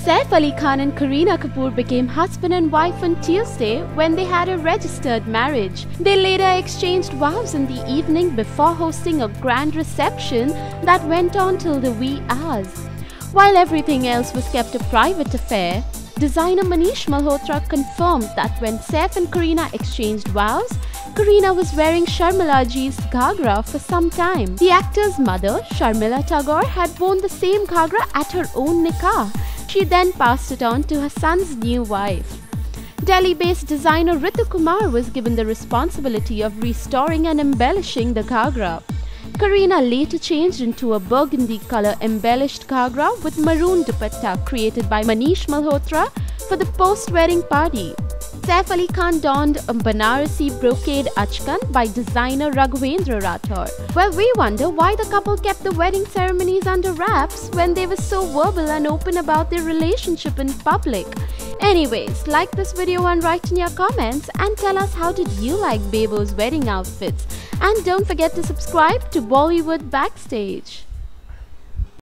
Saif Ali Khan and Kareena Kapoor became husband and wife on Tuesday when they had a registered marriage. They later exchanged vows in the evening before hosting a grand reception that went on till the wee hours. While everything else was kept a private affair, designer Manish Malhotra confirmed that when Saif and Kareena exchanged vows, Kareena was wearing Sharmila Ji's ghagra for some time. The actor's mother, Sharmila Tagore, had worn the same ghagra at her own nikah she then passed it on to her son's new wife. Delhi-based designer Ritu Kumar was given the responsibility of restoring and embellishing the ghagra. Kareena later changed into a burgundy color embellished ghagra with maroon dupatta created by Manish Malhotra for the post-wedding party. Saif Ali Khan donned a Banarasi brocade achkan by designer Raghavendra Rathore. Well, we wonder why the couple kept the wedding ceremonies under wraps when they were so verbal and open about their relationship in public. Anyways, like this video and write in your comments and tell us how did you like Bebo's wedding outfits. And don't forget to subscribe to Bollywood Backstage.